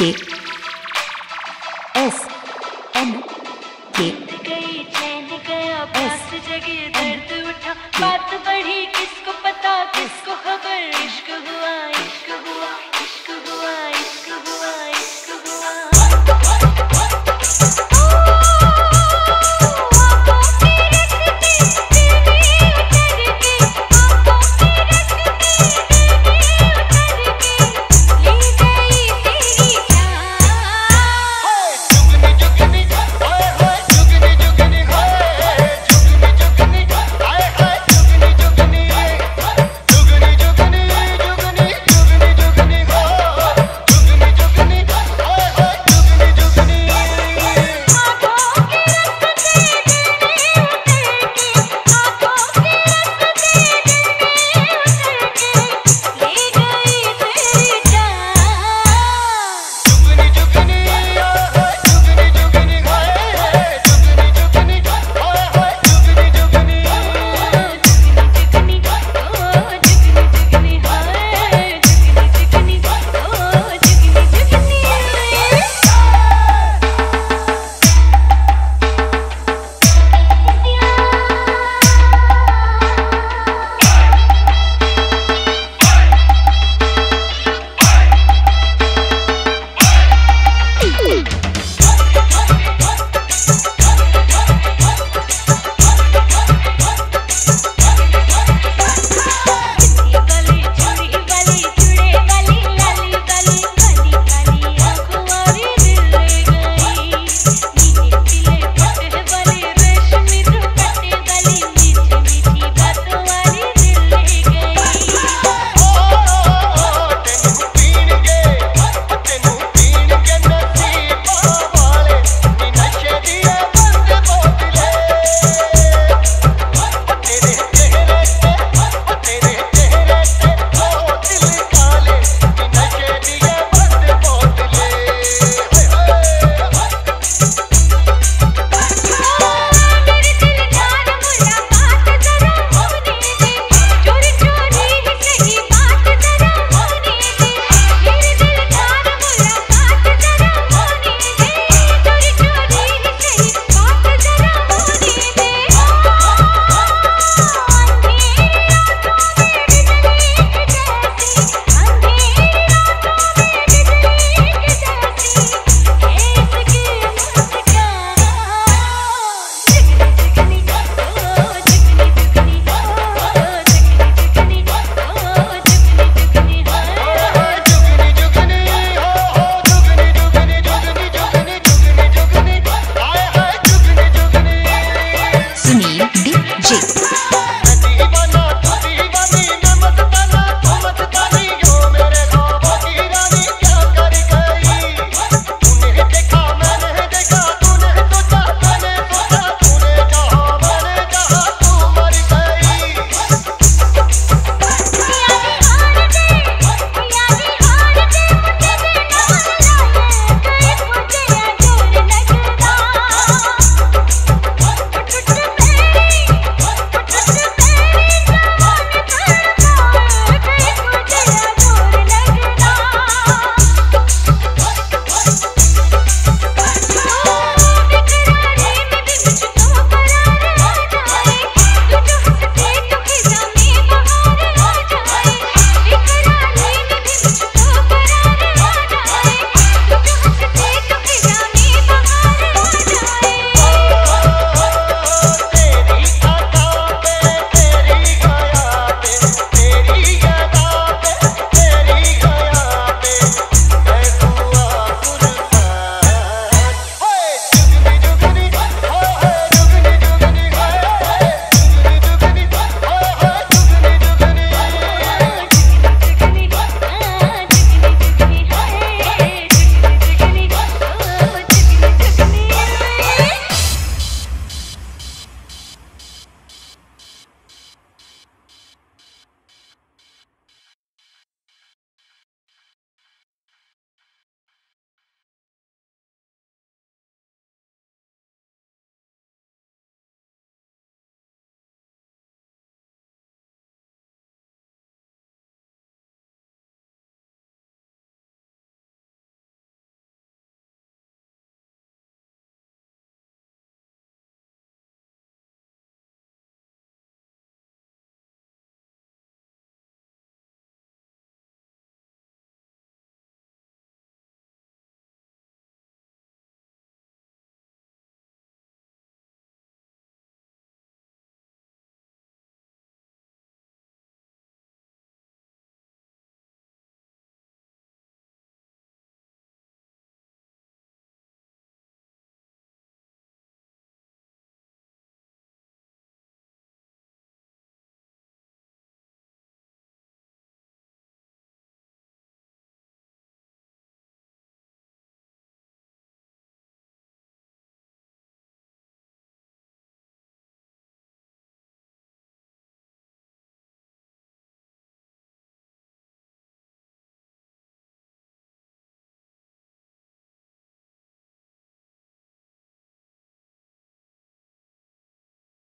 के S N के गई चैन गया प्यास जगी G.